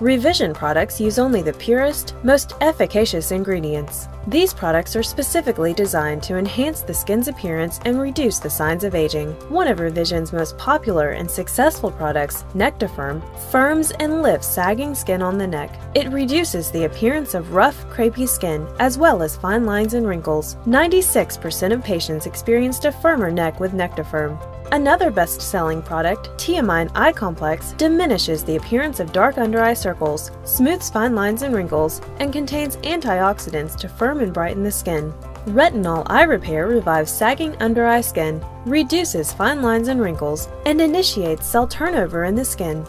Revision products use only the purest, most efficacious ingredients. These products are specifically designed to enhance the skin's appearance and reduce the signs of aging. One of Revision's most popular and successful products, Nectifirm, firms and lifts sagging skin on the neck. It reduces the appearance of rough, crepey skin, as well as fine lines and wrinkles. 96% of patients experienced a firmer neck with Nectifirm. Another best selling product, Teamine Eye Complex, diminishes the appearance of dark under eye circles, smooths fine lines and wrinkles, and contains antioxidants to firm and brighten the skin. Retinol Eye Repair revives sagging under eye skin, reduces fine lines and wrinkles, and initiates cell turnover in the skin.